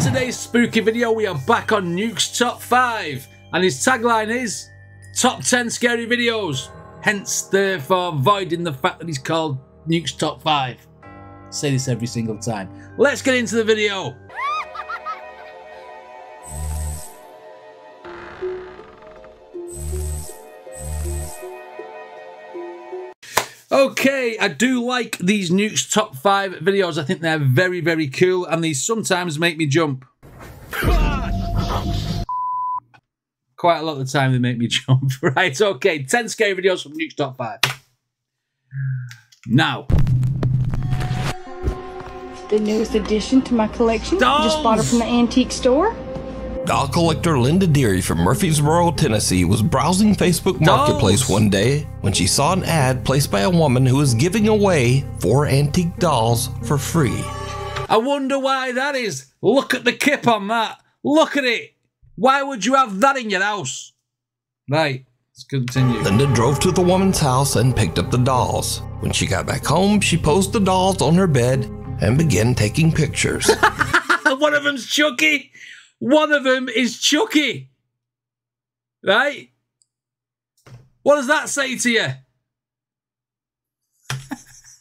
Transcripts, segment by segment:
In today's spooky video, we are back on Nuke's Top 5, and his tagline is Top 10 Scary Videos, hence therefore avoiding the fact that he's called Nuke's Top 5. I say this every single time. Let's get into the video. Okay, I do like these Nuke's top five videos. I think they're very, very cool, and these sometimes make me jump. Quite a lot of the time, they make me jump. Right, okay, 10 scary videos from Nuke's top five. Now, The newest addition to my collection. Just bought it from the antique store. Doll collector Linda Deary from Murfreesboro, Tennessee was browsing Facebook Marketplace Dolls. one day when she saw an ad placed by a woman who was giving away four antique dolls for free. I wonder why that is. Look at the kip on that. Look at it. Why would you have that in your house? Right, let's continue. Linda drove to the woman's house and picked up the dolls. When she got back home, she posed the dolls on her bed and began taking pictures. One of them's Chucky. One of them is Chucky. Right? What does that say to you?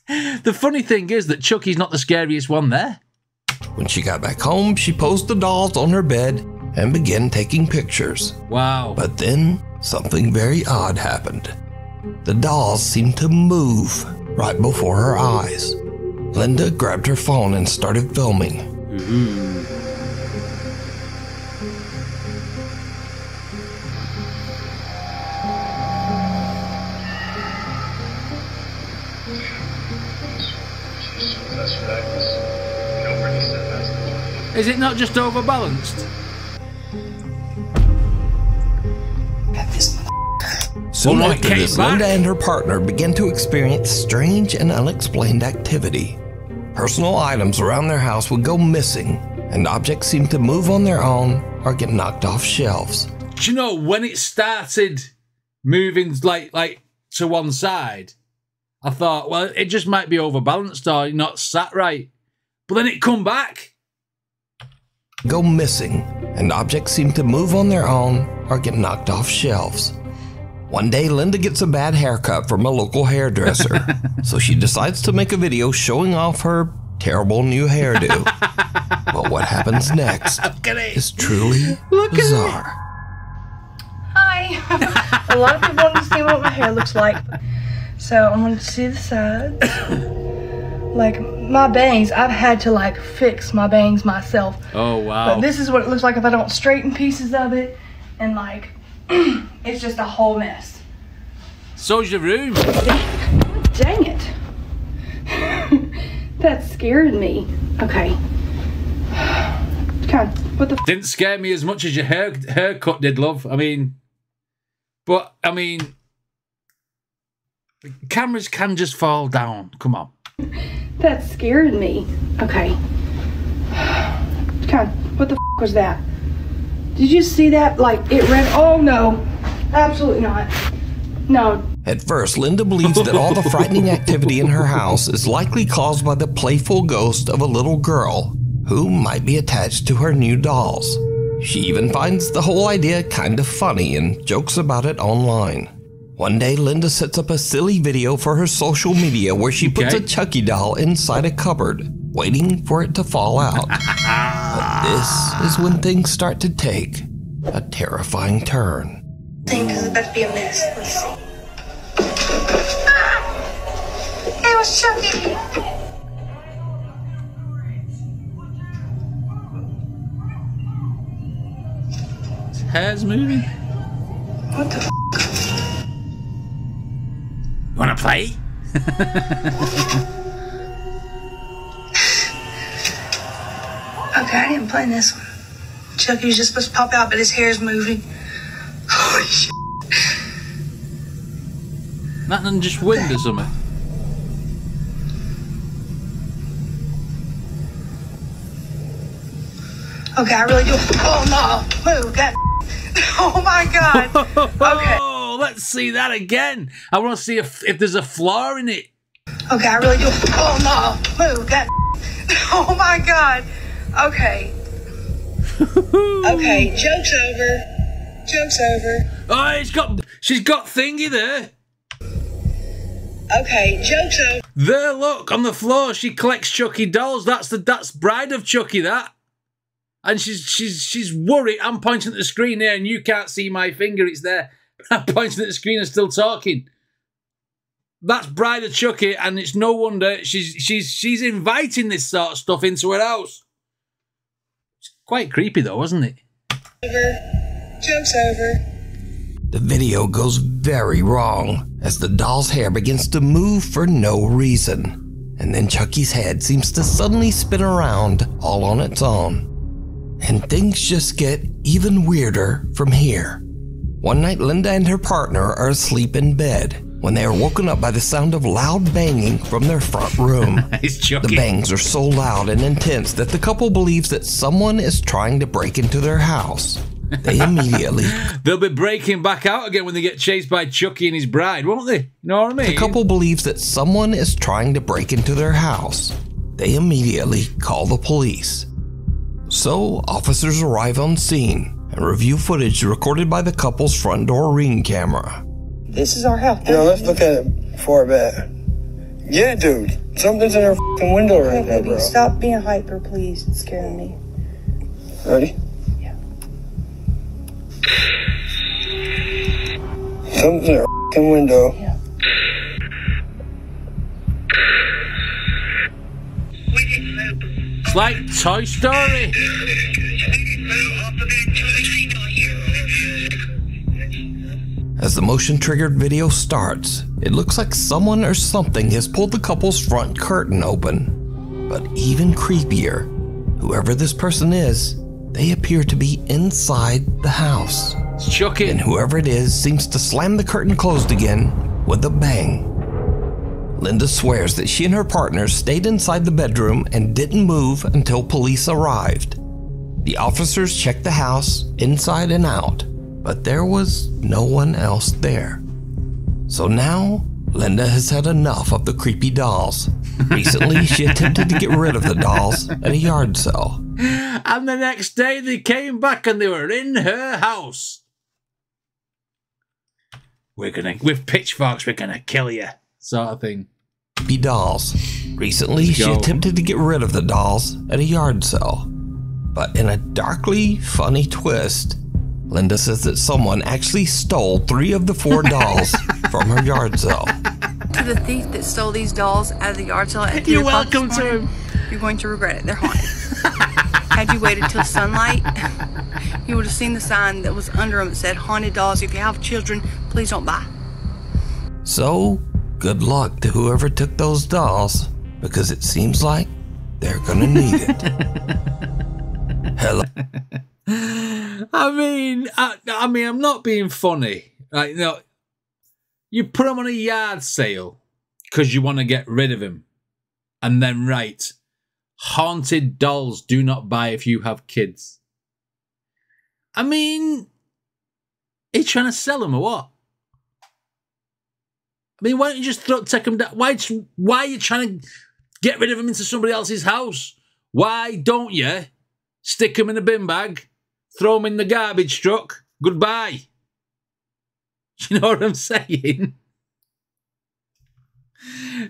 the funny thing is that Chucky's not the scariest one there. when she got back home, she posed the dolls on her bed and began taking pictures. Wow. But then something very odd happened. The dolls seemed to move right before her eyes. Linda grabbed her phone and started filming. Mm-hmm. Is it not just overbalanced? Soon no, it after this, back. Linda and her partner began to experience strange and unexplained activity. Personal items around their house would go missing, and objects seemed to move on their own or get knocked off shelves. Do you know when it started moving like like to one side? I thought, well, it just might be overbalanced or not sat right. But then it come back. Go missing, and objects seem to move on their own or get knocked off shelves. One day, Linda gets a bad haircut from a local hairdresser, so she decides to make a video showing off her terrible new hairdo. but what happens next Look at it. is truly Look at bizarre. Hi. a lot of people want to see what my hair looks like. So I wanted to see the sides. like my bangs, I've had to like fix my bangs myself. Oh wow. But this is what it looks like if I don't straighten pieces of it. And like, it's just a whole mess. So's your room. Dang it. that scared me. Okay. God, what the Didn't scare me as much as your hair haircut did, love. I mean, but I mean, cameras can just fall down. Come on. That scared me. Okay. God, what the was that? Did you see that? Like, it ran. Oh no. Absolutely not. No. At first, Linda believes that all the frightening activity in her house is likely caused by the playful ghost of a little girl who might be attached to her new dolls. She even finds the whole idea kind of funny and jokes about it online. One day, Linda sets up a silly video for her social media where she puts Okay. a Chucky doll inside a cupboard, waiting for it to fall out. but this is when things start to take a terrifying turn. Thing is about to be a mess. Let's see. Ah! It was Chucky. Hair's moving. What the f- You want to play? Okay, I didn't plan this one. Chucky was just supposed to pop out, but his hair's moving. Holy shit. Nothing, just wind or something. Okay, I really do. Oh no, move, God. Oh my God. Okay, let's see that again. I want to see if, if there's a flaw in it. okay, I really do. Oh no, move, God. Oh my God. Okay, Okay, joke's over. Joke's over. Oh, it's got. She's got thingy there. Okay, joke's over. There, look on the floor. She collects Chucky dolls. That's the that's Bride of Chucky. That, and she's she's she's worried. I'm pointing at the screen here, and you can't see my finger. It's there. I'm pointing at the screen and still talking. That's Bride of Chucky, and it's no wonder she's she's she's inviting this sort of stuff into her house. It's quite creepy, though, wasn't it? Over. Joke's over. The video goes very wrong as the doll's hair begins to move for no reason. And then Chucky's head seems to suddenly spin around all on its own. And things just get even weirder from here. One night, Linda and her partner are asleep in bed when they are woken up by the sound of loud banging from their front room. The bangs are so loud and intense that the couple believes that someone is trying to break into their house. They immediately They'll be breaking back out again when they get chased by Chucky and his bride, won't they? You know what I mean? The couple believes that someone is trying to break into their house. They immediately call the police. So, officers arrive on scene and review footage recorded by the couple's front door ring camera. This is our house. You know, let's look at it before bed. Yeah, dude. Something's in her fing window right Hey, now, baby, bro. stop being hyper, please. It's scaring me. Ready? Yeah. Something's in her fing window. Yeah. It's like Toy Story. As the motion triggered video starts, it looks like someone or something has pulled the couple's front curtain open. But even creepier, whoever this person is, they appear to be inside the house. It's Chucky. and whoever it is seems to slam the curtain closed again with a bang. Linda swears that she and her partner stayed inside the bedroom and didn't move until police arrived. The officers checked the house inside and out, but there was no one else there. So now, Linda has had enough of the creepy dolls. Recently, she attempted to get rid of the dolls at a yard sale. And the next day they came back and they were in her house. We're gonna, with pitchforks, we're gonna kill you, sort of thing. Creepy dolls. Recently, she attempted to get rid of the dolls at a yard sale. But in a darkly funny twist, Linda says that someone actually stole three of the four dolls from her yard sale. to the thief that stole these dolls out of the yard sale at You're 3 o'clock this welcome to morning, You're going to regret it. They're haunted. Had you waited till sunlight, you would have seen the sign that was under them that said haunted dolls. If you have children, please don't buy. So, good luck to whoever took those dolls, because it seems like they're gonna need it. Hello. I mean, I, I mean, I'm not being funny. Like, no, you put them on a yard sale because you want to get rid of him, and then write, "Haunted dolls do not buy if you have kids." I mean, are you trying to sell them or what? I mean, why don't you just throw, take them down? Why, why are you trying to get rid of them into somebody else's house? Why don't you stick them in a bin bag, throw them in the garbage truck, goodbye? You know what I'm saying?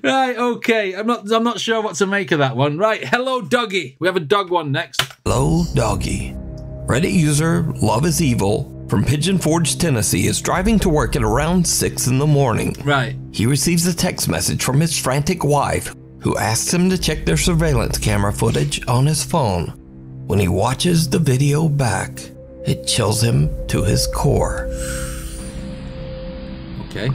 Right, okay. I'm not I'm not sure what to make of that one. Right, hello doggy. We have a dog one next. Hello, doggy. Reddit user Love is Evil from Pigeon Forge, Tennessee is driving to work at around 6 in the morning. Right. He receives a text message from his frantic wife, who asks him to check their surveillance camera footage on his phone. When he watches the video back, it chills him to his core. Okay.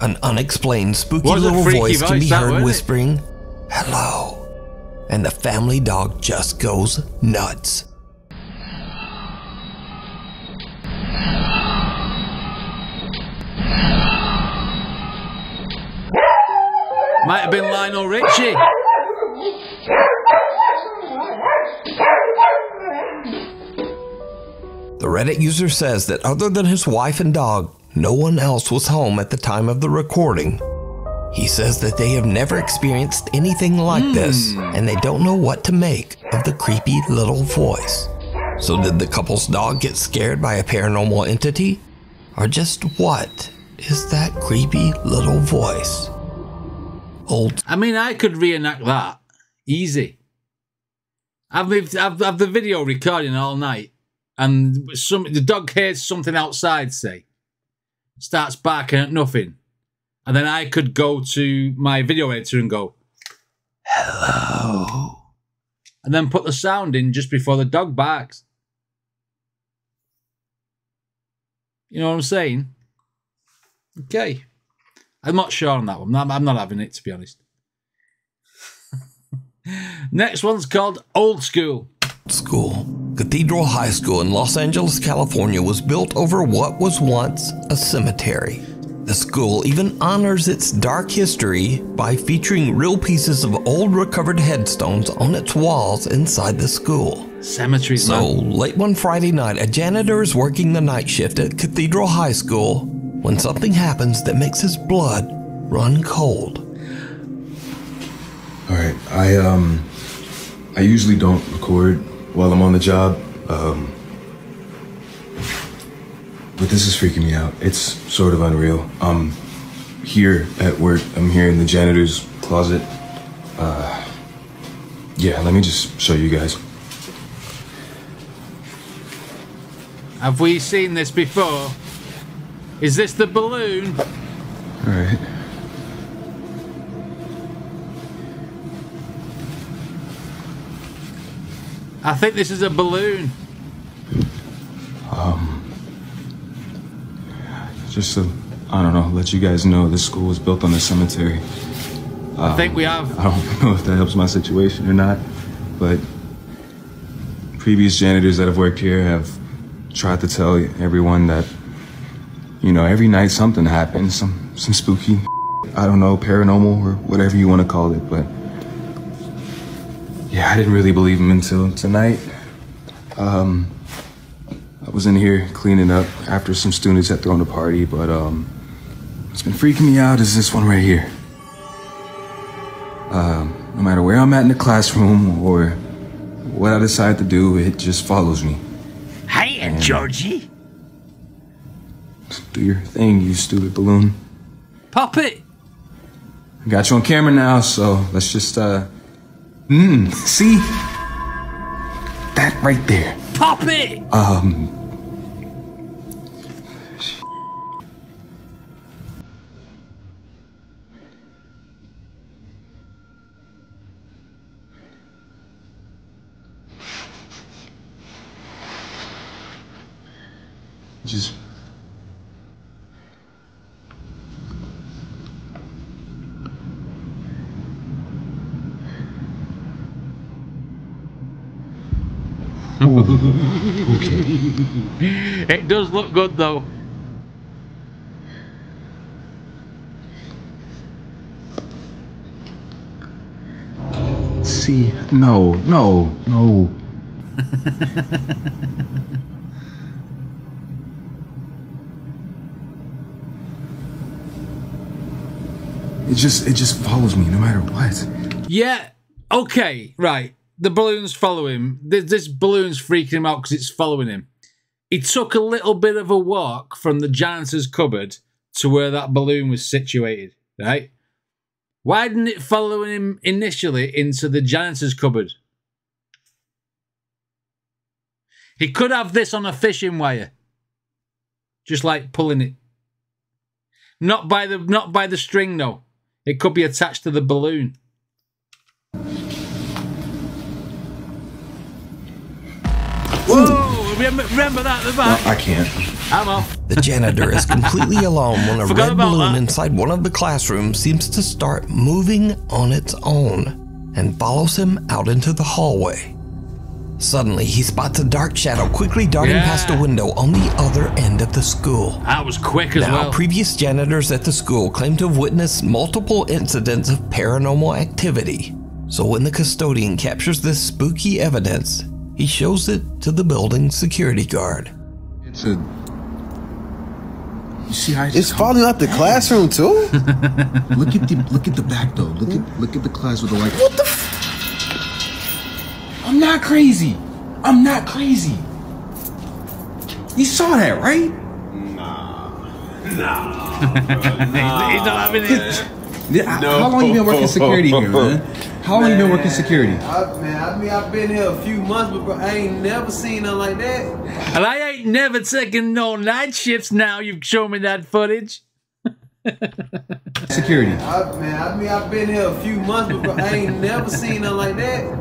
An unexplained spooky a little voice can be heard whispering, Hello. And the family dog just goes nuts. Might have been Lionel Richie. The Reddit user says that other than his wife and dog, no one else was home at the time of the recording. He says that they have never experienced anything like hmm. this and they don't know what to make of the creepy little voice. So, did the couple's dog get scared by a paranormal entity? Or just what is that creepy little voice? Old I mean, I could reenact that easy. I've lived, I've, I've the video recording all night, and some the dog hears something outside. Say, starts barking at nothing, and then I could go to my video editor and go, "Hello," and then put the sound in just before the dog barks. You know what I'm saying? Okay. I'm not sure on that one. I'm, not having it, to be honest. Next one's called Old School. School. Cathedral High School in Los Angeles, California was built over what was once a cemetery. The school even honors its dark history by featuring real pieces of old recovered headstones on its walls inside the school. Cemeteries, So, man. late one Friday night, a janitor is working the night shift at Cathedral High School when something happens that makes his blood run cold. All right, I um, I usually don't record while I'm on the job, um, but this is freaking me out. It's sort of unreal. I'm here at work, I'm here in the janitor's closet. Uh, yeah, let me just show you guys. Have we seen this before? Is this the balloon? All right. I think this is a balloon. Um, just to, I don't know, let you guys know this school was built on a cemetery. I think we have. I don't know if that helps my situation or not, but previous janitors that have worked here have tried to tell everyone that, you know, every night something happens, some some spooky, I don't know, paranormal or whatever you want to call it, but yeah, I didn't really believe him until tonight. Um, I was in here cleaning up after some students had thrown a party, but um, what's been freaking me out is this one right here. Um, no matter where I'm at in the classroom or what I decide to do, it just follows me. Hiya, Georgie. Do your thing, you stupid balloon. Pop it. I got you on camera now, so let's just, uh. Mmm, see? That right there. Pop it. Um. Just. It does look good though. See, no, no, no. it just, it just follows me no matter what. Yeah. Okay. Right. The balloons follow him. This, this balloon's freaking him out because it's following him. He took a little bit of a walk from the janitor's cupboard to where that balloon was situated. Right. Why didn't it follow him initially into the janitor's cupboard? He could have this on a fishing wire. Just like pulling it. Not by the not by the string though. It could be attached to the balloon. Remember, remember that at the back? I can't. I'm off. The janitor is completely alone when a Forgot red balloon that. inside one of the classrooms seems to start moving on its own and follows him out into the hallway. Suddenly, he spots a dark shadow quickly darting Yeah. past a window on the other end of the school. That was quick as now, well. previous janitors at the school claim to have witnessed multiple incidents of paranormal activity. So when the custodian captures this spooky evidence, he shows it to the building security guard. It's a. You see how I It's falling out the classroom too. look at the look at the back though. Look at look at the class with the white. What the? F- I'm not crazy. I'm not crazy. You saw that, right? He's not having it. Yeah, How long you been working security here, man? How long you been working security? I, man, I mean, I've been here a few months, but bro, I ain't never seen nothing like that. And I ain't never taken no night shifts now you've shown me that footage. Security. I, man, I mean, I've been here a few months, but bro, I ain't never seen nothing like that.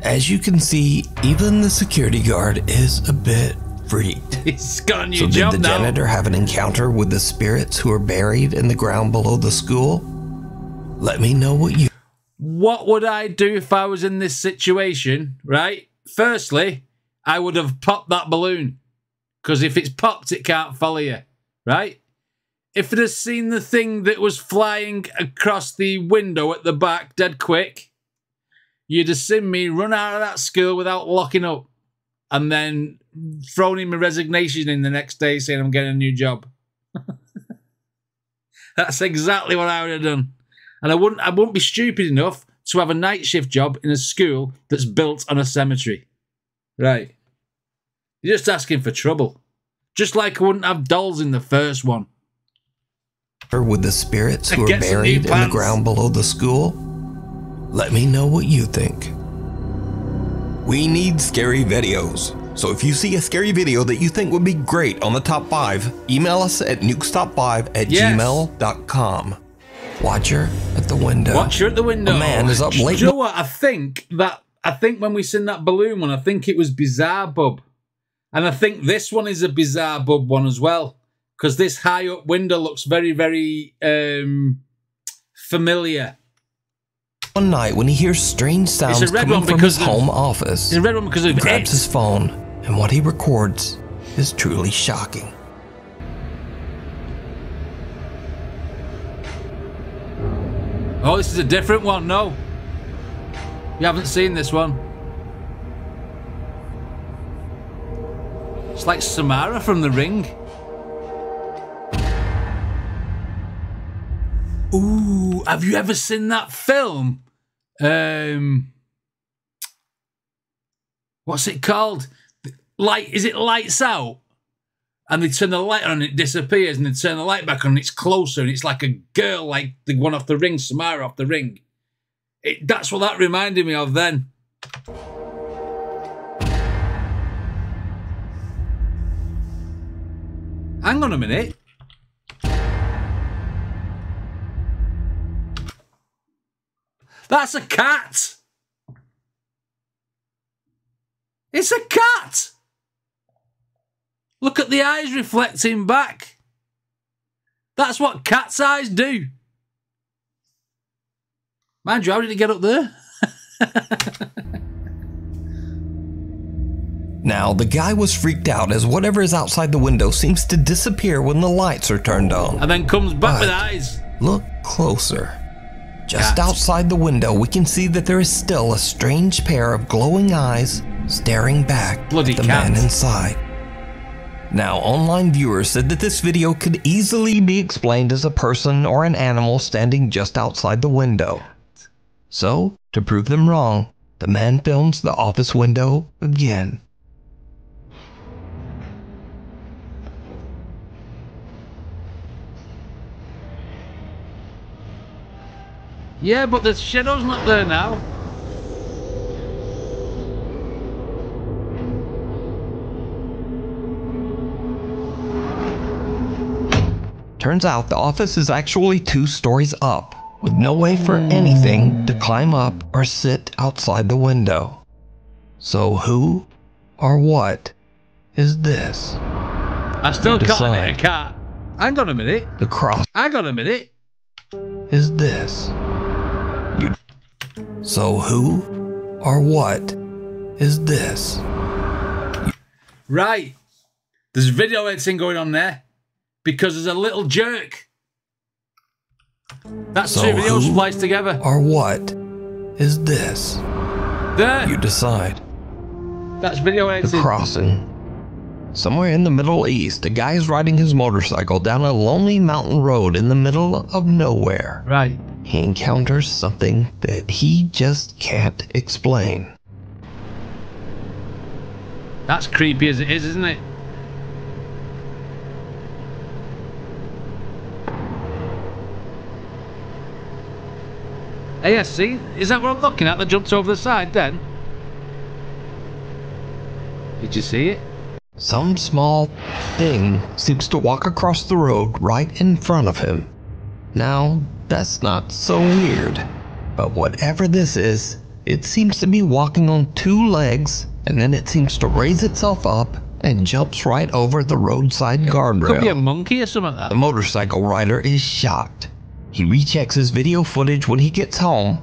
As you can see, even the security guard is a bit freaked. He's got a new So did job the now. janitor have an encounter with the spirits who are buried in the ground below the school? Let me know what you What would I do if I was in this situation, right? Firstly, I would have popped that balloon. Because if it's popped, it can't follow you, right? If it has seen the thing that was flying across the window at the back dead quick, you'd have seen me run out of that school without locking up and then thrown in my resignation in the next day saying I'm getting a new job. That's exactly what I would have done. And I wouldn't I wouldn't be stupid enough to have a night shift job in a school that's built on a cemetery. Right. You're just asking for trouble. Just like I wouldn't have dolls in the first one. Or with the spirits who are Get some new buried in the ground below the school? Let me know what you think. We need scary videos. So if you see a scary video that you think would be great on the top 5, email us at nukestop5 at Yes. gmail.com. Watcher at the window. Watcher at the window. A man is up Do late. you know what? I think that I think when we seen that balloon one, I think it was Bizarre Bub. And I think this one is a Bizarre Bub one as well. Because this high up window looks very, very um familiar. One night when he hears strange sounds coming from his of- home office. It's a red one because of he grabs X. his phone, and what he records is truly shocking. Oh, this is a different one. No. You haven't seen this one. It's like Samara from The Ring. Ooh, have you ever seen that film? Um, what's it called? Light? Is it Lights Out? And they turn the light on and it disappears, and they turn the light back on and it's closer, and it's like a girl, like the one off the ring, Samara off the ring. It, that's what that reminded me of then. Hang on a minute. That's a cat. It's a cat. Look at the eyes reflecting back. That's what cat's eyes do. Mind you, how did it get up there? Now, the guy was freaked out as whatever is outside the window seems to disappear when the lights are turned on. And then comes back with eyes. Look closer. Just Cat. outside the window, we can see that there is still a strange pair of glowing eyes staring back Bloody at the cat. man inside. Now, online viewers said that this video could easily be explained as a person or an animal standing just outside the window. So, to prove them wrong, the man films the office window again. Yeah, but the shadow's not there now. Turns out the office is actually two stories up, with no way for anything to climb up or sit outside the window. So who or what is this? I still calling it a cat. Hang on a minute. The cross Hang on a minute. is this. You So who Or what is this? Right. There's video editing going on there because there's a little jerk. That's So two videos who spliced together. Or what is this? There. You decide. That's video The editing. crossing. Somewhere in the Middle East, a guy is riding his motorcycle down a lonely mountain road in the middle of nowhere. Right. He encounters something that he just can't explain. That's creepy as it is, isn't it? See? Is that what I'm looking at that jumps over the side then? Did you see it? Some small thing seems to walk across the road right in front of him. Now, that's not so weird. But whatever this is, it seems to be walking on two legs, and then it seems to raise itself up and jumps right over the roadside guardrail. Could be a monkey or something like The motorcycle rider is shocked. He rechecks his video footage when he gets home,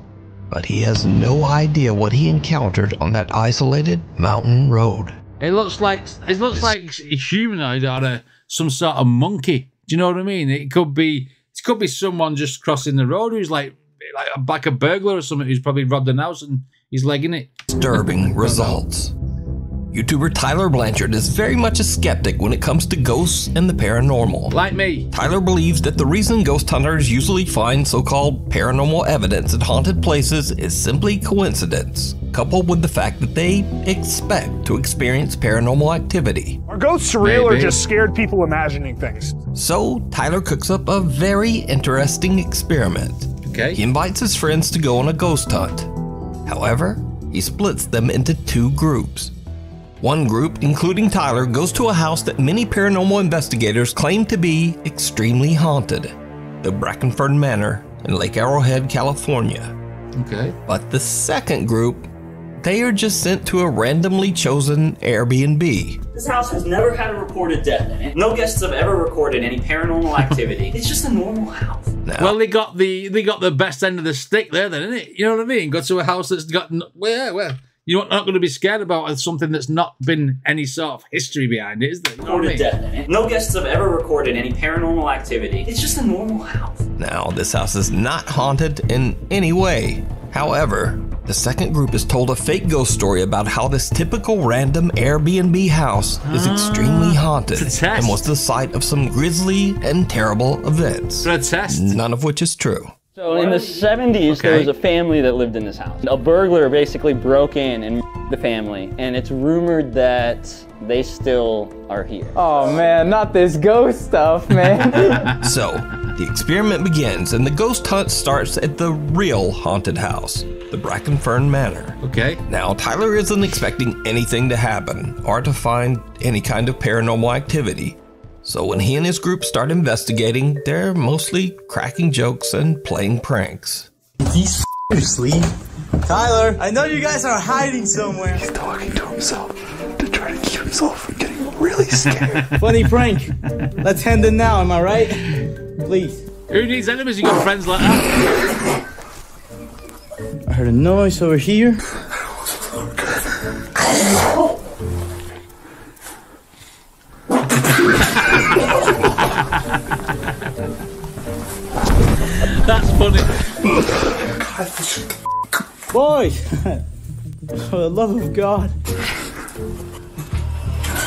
but he has no idea what he encountered on that isolated mountain road. It looks like it looks like a humanoid or a, some sort of monkey. Do you know what I mean? It could be it could be someone just crossing the road who's like like a, like a burglar or something who's probably robbed an house and he's legging it. disturbing results. YouTuber Tyler Blanchard is very much a skeptic when it comes to ghosts and the paranormal. Like me. Tyler believes that the reason ghost hunters usually find so called paranormal evidence at haunted places is simply coincidence, coupled with the fact that they expect to experience paranormal activity. Are ghosts surreal or just scared people imagining things? So, Tyler cooks up a very interesting experiment. Okay. He invites his friends to go on a ghost hunt. However, he splits them into two groups. One group, including Tyler, goes to a house that many paranormal investigators claim to be extremely haunted the Brackenford Manor in Lake Arrowhead, California. Okay. But the second group, they are just sent to a randomly chosen Airbnb. This house has never had a reported death in it. No guests have ever recorded any paranormal activity. it's just a normal house. Well, they got the they got the best end of the stick there, then, isn't it? You know what I mean? Go to a house that's got n- well, yeah, well, you're not going to be scared about something that's not been any sort of history behind it, is there? You know what I mean? death in it. No guests have ever recorded any paranormal activity. It's just a normal house. Now, this house is not haunted in any way. However, the second group is told a fake ghost story about how this typical random Airbnb house is ah, extremely haunted and was the site of some grisly and terrible events. None of which is true. So in the 70s, there was a family that lived in this house. A burglar basically broke in and the family, and it's rumored that they still are here. Oh man, not this ghost stuff, man. So, the experiment begins, and the ghost hunt starts at the real haunted house, the Brackenfern Manor. Okay. Now, Tyler isn't expecting anything to happen or to find any kind of paranormal activity. So, when he and his group start investigating, they're mostly cracking jokes and playing pranks. He's asleep. Tyler, I know you guys are hiding somewhere. He's talking to himself to try to keep himself from getting really scared. Funny prank. Let's end it now, am I right? Please. Who needs enemies? You got friends like that. I heard a noise over here. That's funny. Boys, for the love of God.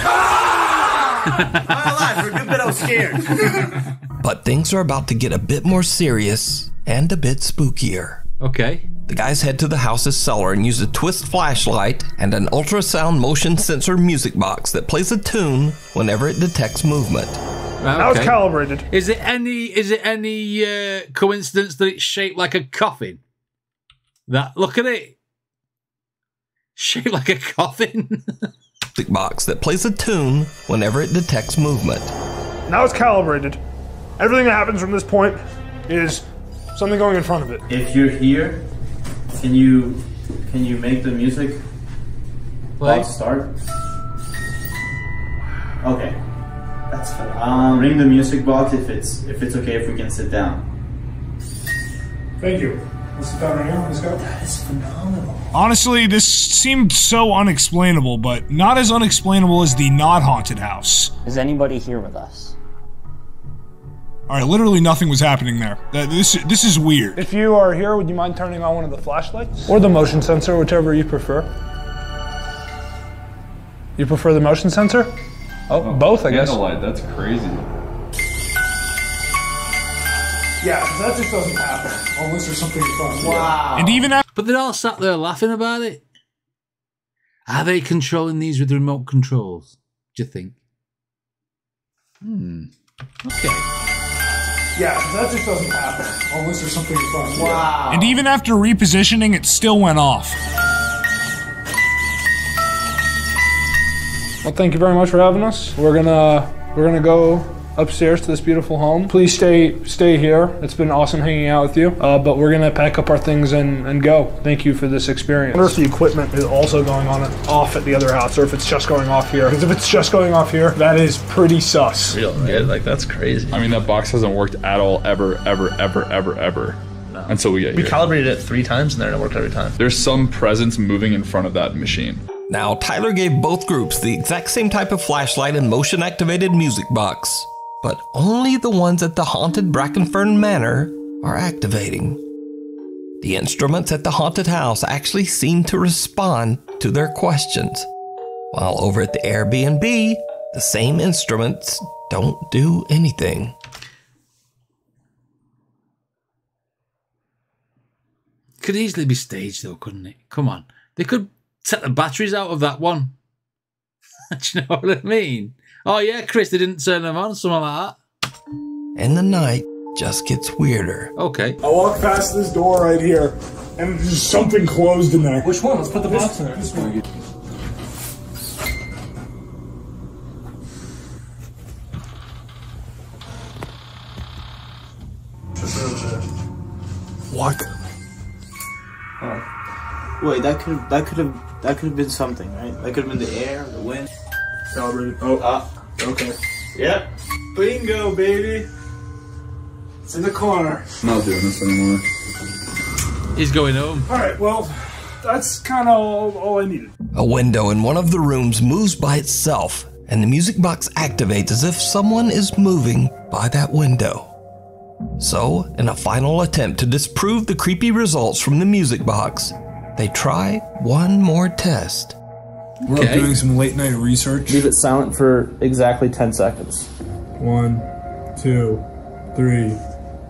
Ah! For a good bit, I was scared. but things are about to get a bit more serious and a bit spookier. Okay. The guys head to the house's cellar and use a twist flashlight and an ultrasound motion sensor music box that plays a tune whenever it detects movement. Right, was calibrated. Is it any? Is it any uh, coincidence that it's shaped like a coffin? That look at it, shaped like a coffin. Music box that plays a tune whenever it detects movement. Now it's calibrated. Everything that happens from this point is something going in front of it. If you're here, can you can you make the music Play. box start? Okay, that's fine. Um, ring the music box if it's if it's okay if we can sit down. Thank you. Let's sit down right here. Let's go. That is phenomenal. Honestly, this seemed so unexplainable, but not as unexplainable as the not haunted house. Is anybody here with us? All right, literally nothing was happening there. This this is weird. If you are here, would you mind turning on one of the flashlights or the motion sensor, whichever you prefer? You prefer the motion sensor? Oh, both, I guess. Candlelight, that's crazy. Yeah, that just doesn't happen unless there's something in front. Wow. And even after But they're all sat there laughing about it. Are they controlling these with remote controls? Do you think? Hmm. Okay. Yeah, that just doesn't happen unless there's something in front. Wow. And even after repositioning, it still went off. Well, thank you very much for having us. We're gonna we're gonna go upstairs to this beautiful home. Please stay stay here. It's been awesome hanging out with you. Uh, but we're gonna pack up our things and, and go. Thank you for this experience. I wonder if the equipment is also going on off at the other house, or if it's just going off here. Because if it's just going off here, that is pretty sus. Real good, like that's crazy. I mean, that box hasn't worked at all, ever, ever, ever, ever, ever. Until we get We here. calibrated it three times and then it worked every time. There's some presence moving in front of that machine. Now, Tyler gave both groups the exact same type of flashlight and motion activated music box, but only the ones at the haunted Brackenfern Manor are activating. The instruments at the haunted house actually seem to respond to their questions, while over at the Airbnb, the same instruments don't do anything. Could easily be staged though, couldn't it? Come on. They could take the batteries out of that one. Do you know what I mean? Oh yeah, Chris, they didn't turn them on, something like that. And the night just gets weirder. Okay. I walk past this door right here, and there's something closed in there. Which one? Let's put the box in there. This one. Wait, that could that could have that could have been something, right? That could have been the air, the wind. Calibrated. Oh, Ah, okay. yep. Bingo, baby. It's in the corner. I'm not doing this anymore. He's going home. All right, well, that's kind of all, all I needed. A window in one of the rooms moves by itself, and the music box activates as if someone is moving by that window. So, in a final attempt to disprove the creepy results from the music box, they try one more test. We're up doing some late night research. Leave it silent for exactly 10 seconds. One, two, three,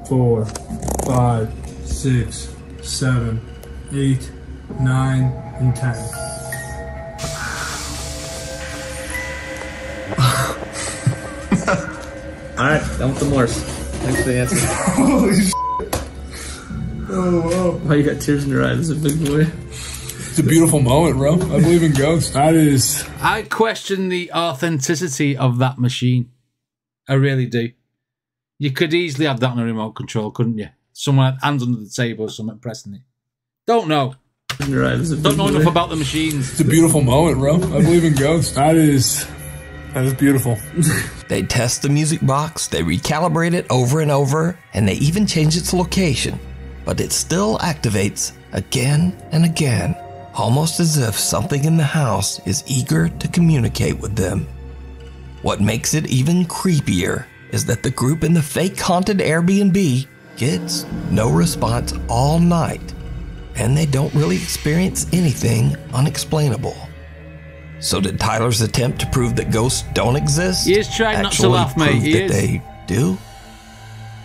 four, five, six, seven, eight, nine, and ten. Alright, done with the Morse. Thanks for the answer. Holy shit. Oh, Why you got tears in your eyes, a big boy? It's a beautiful moment, bro. I believe in ghosts. That is. I question the authenticity of that machine. I really do. You could easily have that on a remote control, couldn't you? Someone had hands under the table or something pressing it. Don't know. Your eyes, Don't know enough about the machines. It's a beautiful moment, bro. I believe in ghosts. That is. That is beautiful. They test the music box, they recalibrate it over and over, and they even change its location. But it still activates again and again, almost as if something in the house is eager to communicate with them. What makes it even creepier is that the group in the fake haunted Airbnb gets no response all night, and they don't really experience anything unexplainable. So, did Tyler's attempt to prove that ghosts don't exist? He is trying not to laugh, mate. prove He that is. they do?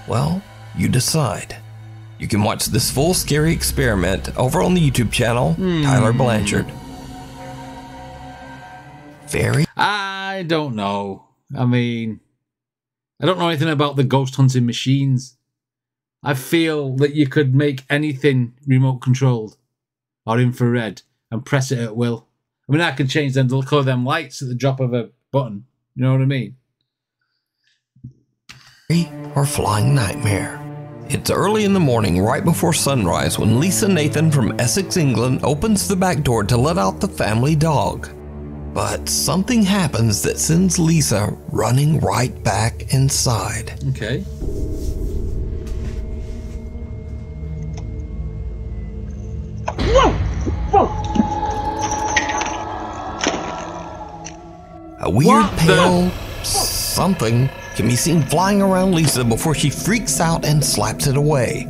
Well, you decide. You can watch this full scary experiment over on the YouTube channel, Hmm. Tyler Blanchard. Very I don't know. I mean, I don't know anything about the ghost hunting machines. I feel that you could make anything remote controlled or infrared and press it at will. I mean, I can change them the colour of them lights at the drop of a button. You know what I mean? or flying nightmare. It's early in the morning, right before sunrise, when Lisa Nathan from Essex, England opens the back door to let out the family dog. But something happens that sends Lisa running right back inside. Okay. Whoa! Whoa! A weird pale something can be seen flying around Lisa before she freaks out and slaps it away.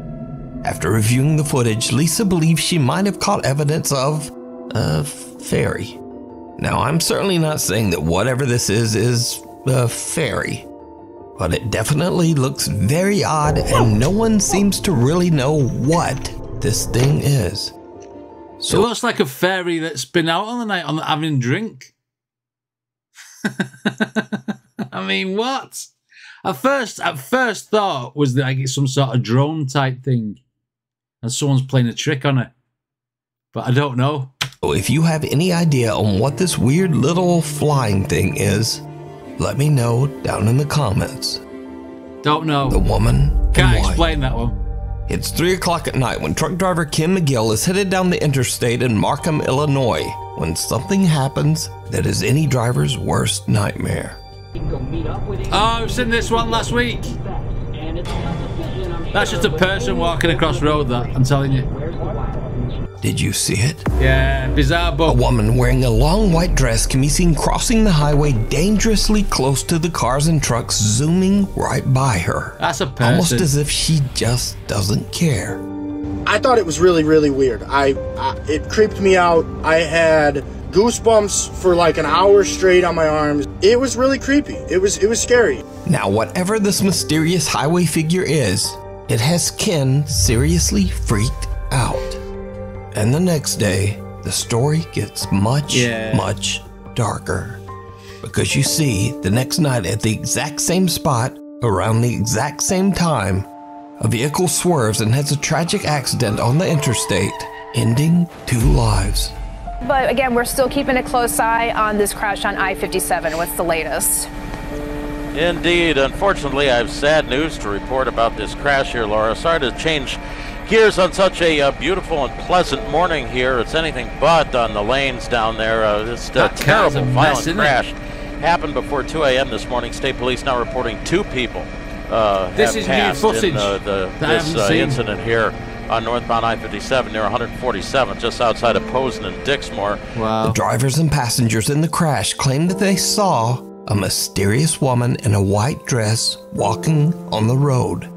After reviewing the footage, Lisa believes she might have caught evidence of a fairy. Now, I'm certainly not saying that whatever this is is a fairy, but it definitely looks very odd and no one seems to really know what this thing is. So it looks like a fairy that's been out on the night on having drink. I mean, what? At first, at first thought was that like it's some sort of drone type thing, and someone's playing a trick on it. But I don't know. If you have any idea on what this weird little flying thing is, let me know down in the comments. Don't know. The woman Can't explain that one. It's 3 o'clock at night when truck driver Ken McGill is headed down the interstate in Markham, Illinois, when something happens that is any driver's worst nightmare. Oh, I've seen this one last week. That's just a person walking across the road. That I'm telling you. Did you see it? Yeah, bizarre A woman wearing a long white dress can be seen crossing the highway dangerously close to the cars and trucks zooming right by her. That's a person. Almost as if she just doesn't care. I thought it was really, really weird. I, I it creeped me out. I had goosebumps for like an hour straight on my arms. It was really creepy. It was it was scary. Now, whatever this mysterious highway figure is, it has Ken seriously freaked out. And the next day, the story gets much, Yeah. much darker. Because you see, the next night at the exact same spot, around the exact same time, a vehicle swerves and has a tragic accident on the interstate, ending two lives. But again, we're still keeping a close eye on this crash on I 57. What's the latest? Indeed. Unfortunately, I have sad news to report about this crash here, Laura. Sorry to change gears on such a uh, beautiful and pleasant morning here. It's anything but on the lanes down there. Uh, this uh, That terrible, a mess, violent it? crash happened before 2 a.m. this morning. State police now reporting two people uh, This have is new passed footage in uh, the, this uh, incident here on northbound I-57 near 147, just outside of Posen and Dixmoor. Wow. The drivers and passengers in the crash claimed that they saw a mysterious woman in a white dress walking on the road.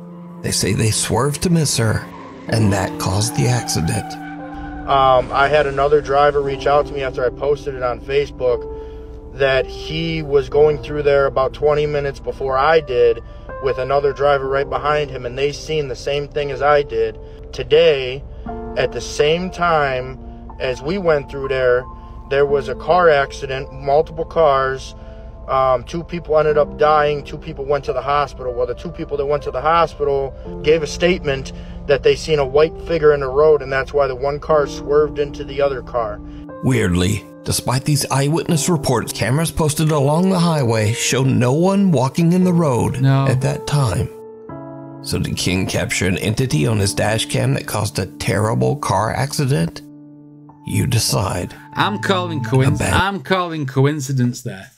They say they swerved to miss her, and that caused the accident. Um, I had another driver reach out to me after I posted it on Facebook that he was going through there about 20 minutes before I did with another driver right behind him, and they seen the same thing as I did. Today, at the same time as we went through there, there was a car accident, multiple cars. Um, two people ended up dying. Two people went to the hospital. Well, the two people that went to the hospital gave a statement that they seen a white figure in the road, and that's why the one car swerved into the other car. Weirdly, despite these eyewitness reports, cameras posted along the highway show no one walking in the road at that time. So did King capture an entity on his dash cam that caused a terrible car accident? You decide. I'm calling coincidence. I'm calling coincidence there.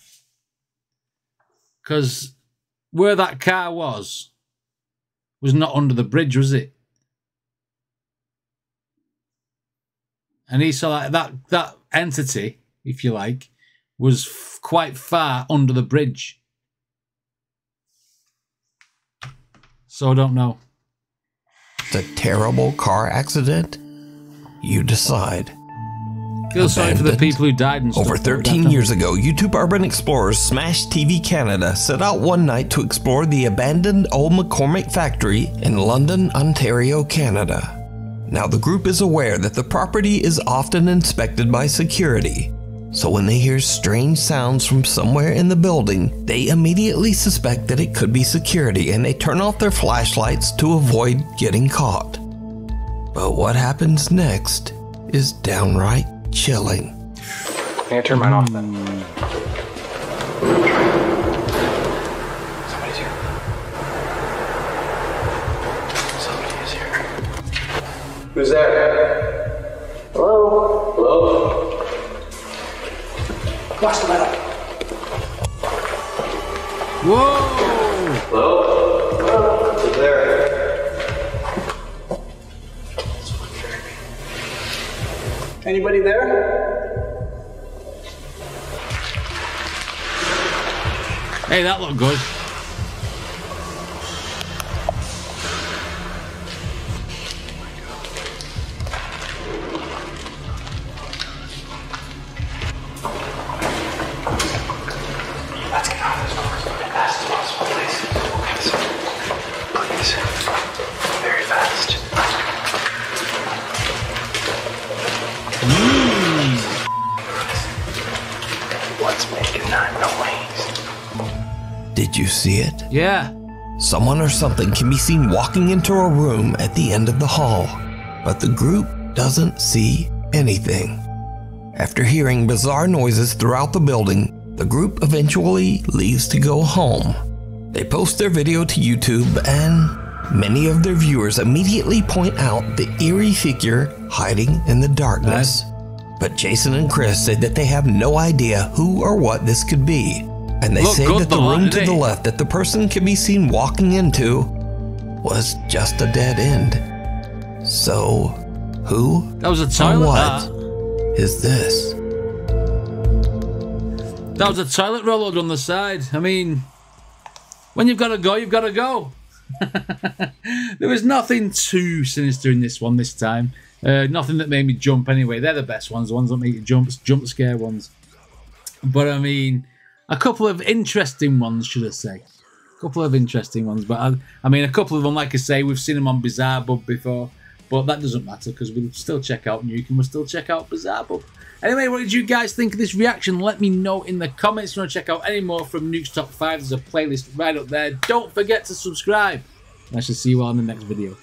Because where that car was was not under the bridge, was it? And he saw that that, that entity, if you like, was f- quite far under the bridge. So don't know. It's a terrible car accident? You decide. Feel sorry for the people who died and. Over but we don't 13 years ago, YouTube urban explorers Smash TV Canada set out one night to explore the abandoned old McCormick factory in London, Ontario, Canada. Now, the group is aware that the property is often inspected by security, so when they hear strange sounds from somewhere in the building, they immediately suspect that it could be security and they turn off their flashlights to avoid getting caught. But what happens next is downright chilling. Can you turn mine off then? Somebody's here. Somebody is here. Who's there? Watch the metal. Whoa! Hello? Hello? Who's there? Anybody there? Hey, that looked good. Yeah. Someone or something can be seen walking into a room at the end of the hall, but the group doesn't see anything. After hearing bizarre noises throughout the building, the group eventually leaves to go home. They post their video to YouTube, and many of their viewers immediately point out the eerie figure hiding in the darkness. But Jason and Chris say that they have no idea who or what this could be, and they say that the room to the left that the person can be seen walking into was just a dead end. So, who That was a toilet. what That. is this? that was a toilet roller on the side. I mean, when you've got to go, you've got to go. there was nothing too sinister in this one this time. Uh, nothing that made me jump anyway. They're the best ones, the ones that make you jump, jump scare ones. But I mean, a couple of interesting ones, should I say? A couple of interesting ones. But I, I mean, a couple of them, like I say, we've seen them on Bizarre Bub before. But that doesn't matter because we'll still check out Nuke and we'll still check out Bizarre Bub. Anyway, what did you guys think of this reaction? Let me know in the comments. If you want to check out any more from Nuke's Top 5, there's a playlist right up there. Don't forget to subscribe. I shall see you all in the next video.